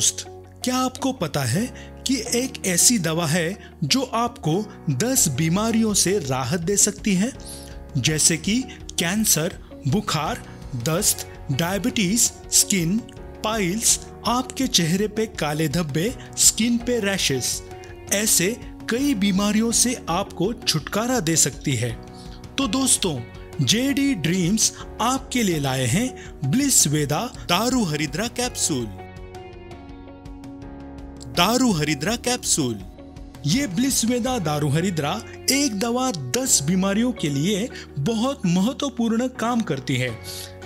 दोस्त, क्या आपको पता है कि एक ऐसी दवा है जो आपको 10 बीमारियों से राहत दे सकती है? जैसे कि कैंसर, बुखार, दस्त, डायबिटीज़, स्किन, पाइल्स, आपके चेहरे पे काले धब्बे, स्किन पे रैशेस। ऐसे कई बीमारियों से आपको छुटकारा दे सकती है। तो दोस्तों, जेडी ड्रीम्स आपके लिए लाए हैं ब्लिस वेदा दारू हरिद्रा कैप्सूल। दारू हरिद्रा कैप्सूल। ये ब्लिस वेदा दारू हरिद्रा एक दवा 10 बीमारियों के लिए बहुत महत्वपूर्ण काम करती है।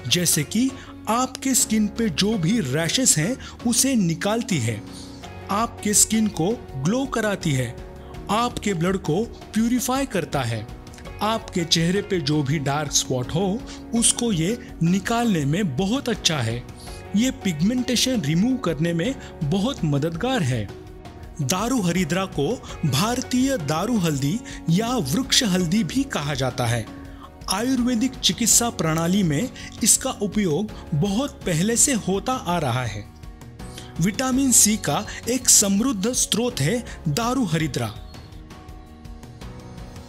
जैसे कि आपके स्किन पे जो भी रैशेस हैं, उसे निकालती है। आपके स्किन को ग्लो कराती है। आपके ब्लड को प्यूरिफाई करता है। आपके चेहरे पे जो भी डार्क स्पॉट हो, उसको ये निकालने में बहुत अच्छा है। ये पिगमेंटेशन रिमूव करने में बहुत मददगार है। दारू हरिद्रा को भारतीय दारू हल्दी या वृक्ष हल्दी भी कहा जाता है। आयुर्वेदिक चिकित्सा प्रणाली में इसका उपयोग बहुत पहले से होता आ रहा है। विटामिन सी का एक समृद्ध स्रोत है दारू हरिद्रा।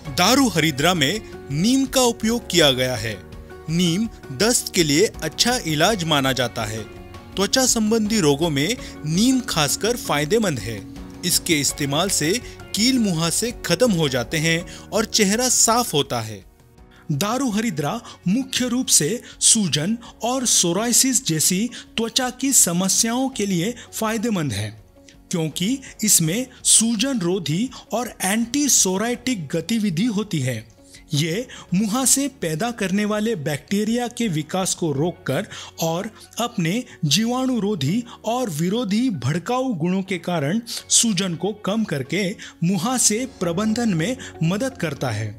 दारू हरिद्रा में नीम का उपयोग किया गया है। नीम दस्त के लिए अच्छा इलाज माना जाता है। त्वचा संबंधी रोगों में नीम खासकर फ़ायदेमंद है। इसके इस्तेमाल से कील मुहासे खत्म हो जाते हैं और चेहरा साफ़ होता है। दारू हरिद्रा मुख्य रूप से सूजन और सोराइसिस जैसी त्वचा की समस्याओं के लिए फ़ायदेमंद है, क्योंकि इसमें सूजन रोधी और एंटी सोराइटिक गतिविधि होती है। ये मुहासे पैदा करने वाले बैक्टीरिया के विकास को रोककर और अपने जीवाणुरोधी और विरोधी भड़काऊ गुणों के कारण सूजन को कम करके मुहासे प्रबंधन में मदद करता है।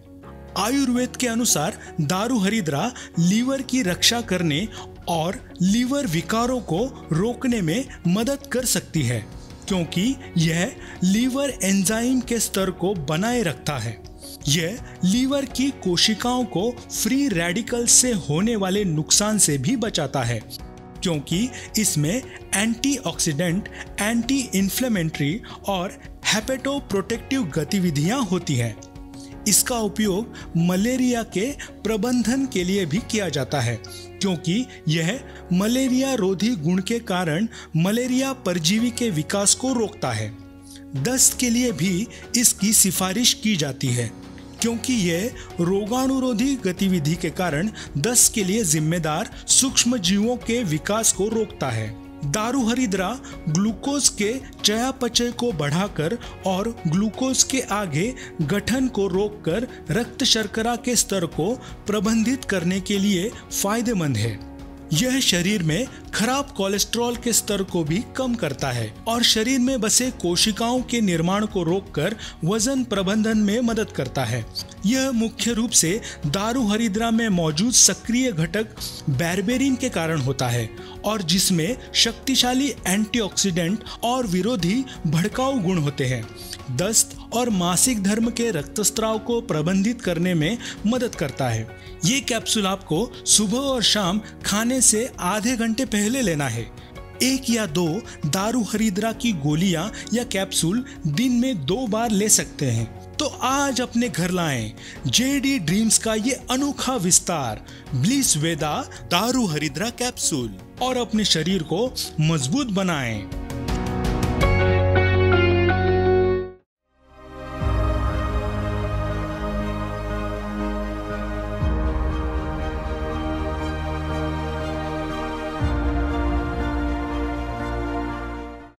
आयुर्वेद के अनुसार दारू हरिद्रा लीवर की रक्षा करने और लीवर विकारों को रोकने में मदद कर सकती है, क्योंकि यह लीवर एंजाइम के स्तर को बनाए रखता है। यह लीवर की कोशिकाओं को फ्री रेडिकल से होने वाले नुकसान से भी बचाता है क्योंकि इसमें एंटीऑक्सीडेंट, एंटी इन्फ्लेमेंट्री और हेपेटो प्रोटेक्टिव गतिविधियाँ होती हैं। इसका उपयोग मलेरिया के प्रबंधन के लिए भी किया जाता है क्योंकि यह मलेरिया रोधी गुण के कारण मलेरिया परजीवी के विकास को रोकता है। दस्त के लिए भी इसकी सिफारिश की जाती है। क्योंकि यह रोगाणुरोधी गतिविधि के कारण दस के लिए जिम्मेदार सूक्ष्म जीवों के विकास को रोकता है। दारू हरिद्रा ग्लूकोज के चयापचय को बढ़ाकर और ग्लूकोज के आगे गठन को रोककर रक्त शर्करा के स्तर को प्रबंधित करने के लिए फ़ायदेमंद है। यह शरीर में खराब कोलेस्ट्रॉल के स्तर को भी कम करता है और शरीर में बसे कोशिकाओं के निर्माण को रोककर वज़न प्रबंधन में मदद करता है। यह मुख्य रूप से दारू हरिद्रा में मौजूद सक्रिय घटक बैरबेरिन के कारण होता है और जिसमें शक्तिशाली एंटीऑक्सीडेंट और विरोधी भड़काऊ गुण होते हैं। दस्त और मासिक धर्म के रक्तस्त्राव को प्रबंधित करने में मदद करता है। ये कैप्सूल आपको सुबह और शाम खाने से आधे घंटे पहले लेना है। एक या दो दारू हरिद्रा की गोलियाँ या कैप्सूल दिन में दो बार ले सकते हैं। तो आज अपने घर लाएँ। जेडी ड्रीम्स का ये अनोखा विस्तार, ब्लिस वेदा दारू हरिद्रा कैप्सूल। और अपने शरीर को मज़बूत बनाएँ।